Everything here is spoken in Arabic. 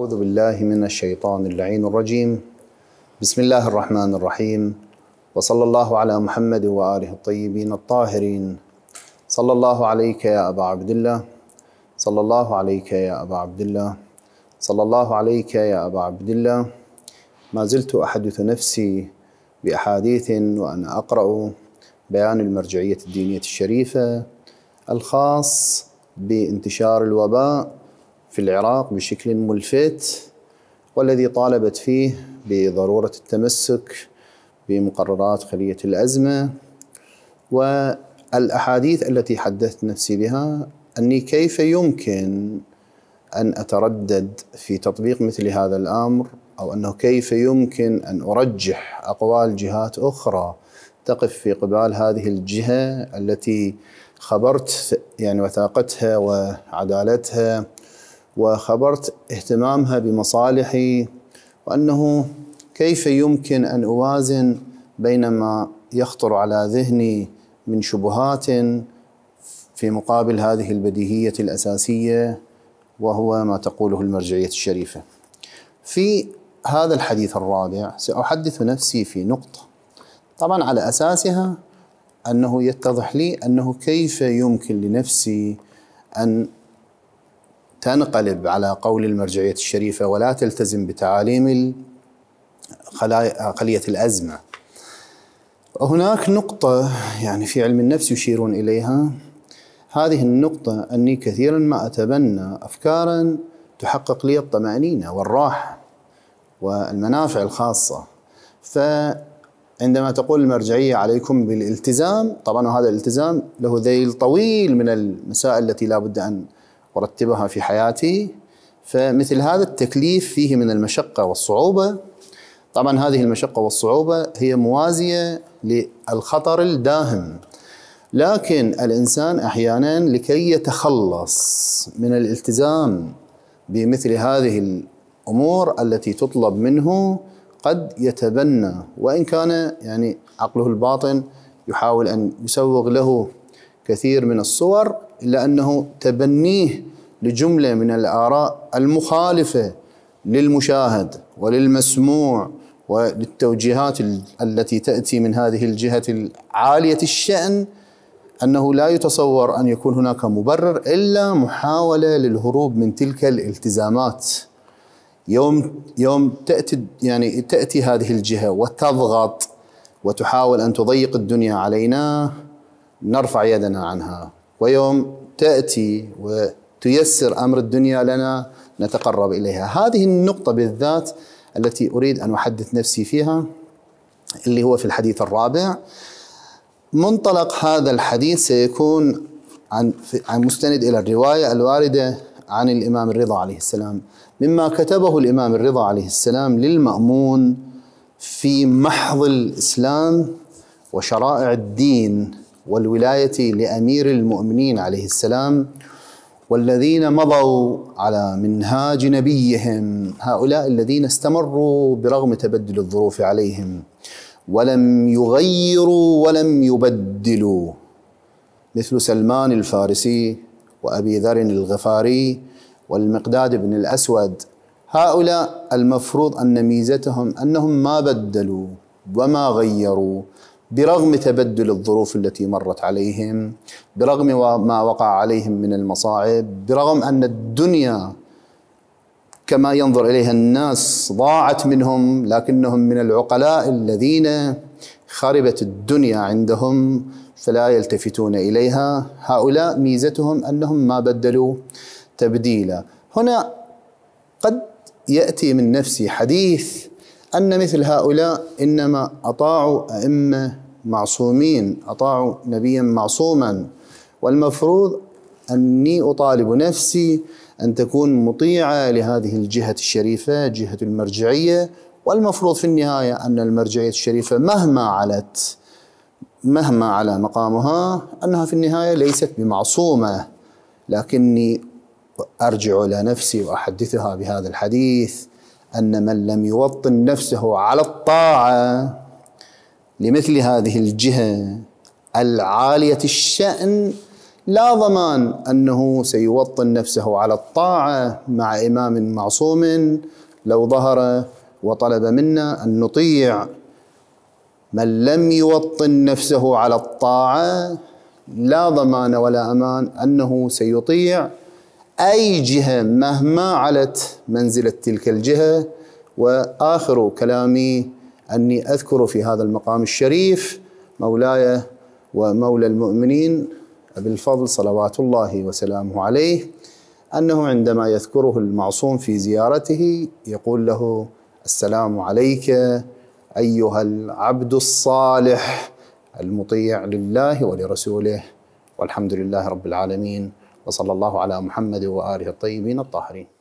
أعوذ بالله من الشيطان اللعين الرجيم. بسم الله الرحمن الرحيم. وصلى الله على محمد وآله الطيبين الطاهرين. صلى الله عليك يا أبا عبد الله. صلى الله عليك يا أبا عبد الله. صلى الله عليك يا أبا عبد الله. ما زلت أحدث نفسي بأحاديث وأنا أقرأ بيان المرجعية الدينية الشريفة الخاص بانتشار الوباء في العراق بشكل ملفت والذي طالبت فيه بضرورة التمسك بمقررات خلية الأزمة. والأحاديث التي حدثت نفسي بها أني كيف يمكن أن أتردد في تطبيق مثل هذا الأمر؟ أو أنه كيف يمكن أن أرجح أقوال جهات أخرى تقف في قبال هذه الجهة التي خبرت يعني وثاقتها وعدالتها وخبرت اهتمامها بمصالحي وأنه كيف يمكن أن أوازن بين ما يخطر على ذهني من شبهات في مقابل هذه البديهية الأساسية وهو ما تقوله المرجعية الشريفة. في هذا الحديث الرابع سأحدث نفسي في نقطة طبعا على أساسها أنه يتضح لي أنه كيف يمكن لنفسي أن تنقلب على قول المرجعية الشريفة ولا تلتزم بتعاليم خليه الأزمة. هناك نقطة يعني في علم النفس يشيرون إليها هذه النقطة أني كثيرا ما أتبنى افكارا تحقق لي الطمأنينة والراحة والمنافع الخاصة. ف عندما تقول المرجعية عليكم بالالتزام طبعا وهذا الالتزام له ذيل طويل من المسائل التي لا بد أن أرتبها في حياتي. فمثل هذا التكليف فيه من المشقة والصعوبة. طبعا هذه المشقة والصعوبة هي موازية للخطر الداهم. لكن الإنسان أحيانا لكي يتخلص من الالتزام بمثل هذه الأمور التي تطلب منه قد يتبنى. وإن كان يعني عقله الباطن يحاول أن يسوغ له كثير من الصور إلا أنه تبنيه لجملة من الآراء المخالفة للمشاهد وللمسموع وللتوجيهات التي تأتي من هذه الجهة العالية الشأن أنه لا يتصور أن يكون هناك مبرر إلا محاولة للهروب من تلك الالتزامات. يوم يوم تأتي يعني تأتي هذه الجهة وتضغط وتحاول أن تضيق الدنيا علينا نرفع يدنا عنها. ويوم تأتي وتيسر أمر الدنيا لنا نتقرب إليها. هذه النقطة بالذات التي أريد أن أحدث نفسي فيها اللي هو في الحديث الرابع. منطلق هذا الحديث سيكون عن عن مستند إلى الرواية الواردة عن الإمام الرضا عليه السلام. مما كتبه الإمام الرضا عليه السلام للمأمون في محض الإسلام وشرائع الدين. والولاية لأمير المؤمنين عليه السلام والذين مضوا على منهاج نبيهم هؤلاء الذين استمروا برغم تبدل الظروف عليهم ولم يغيروا ولم يبدلوا. مثل سلمان الفارسي وأبي ذر الغفاري والمقداد بن الأسود هؤلاء المفروض أن ميزتهم أنهم ما بدلوا وما غيروا. برغم تبدل الظروف التي مرت عليهم برغم ما وقع عليهم من المصاعب برغم أن الدنيا كما ينظر إليها الناس ضاعت منهم لكنهم من العقلاء الذين خربت الدنيا عندهم فلا يلتفتون إليها. هؤلاء ميزتهم أنهم ما بدلوا تبديلا. هنا قد يأتي من نفسي حديث أن مثل هؤلاء إنما أطاعوا أئمة معصومين أطاعوا نبيا معصوما. والمفروض أني أطالب نفسي أن تكون مطيعة لهذه الجهة الشريفة جهة المرجعية. والمفروض في النهاية أن المرجعية الشريفة مهما علت مهما على مقامها أنها في النهاية ليست بمعصومة. لكني أرجع إلى نفسي وأحدثها بهذا الحديث. أن من لم يوطن نفسه على الطاعة لمثل هذه الجهة العالية الشأن لا ضمان أنه سيوطن نفسه على الطاعة مع إمام معصوم لو ظهر وطلب منا أن نطيع. من لم يوطن نفسه على الطاعة لا ضمان ولا أمان أنه سيطيع. أي جهة مهما علت منزلة تلك الجهة. وآخر كلامي أني أذكر في هذا المقام الشريف مولاي ومولى المؤمنين أبي الفضل صلوات الله وسلامه عليه أنه عندما يذكره المعصوم في زيارته يقول له السلام عليك أيها العبد الصالح المطيع لله ولرسوله والحمد لله رب العالمين. وصلى الله على محمد وآله الطيبين الطاهرين.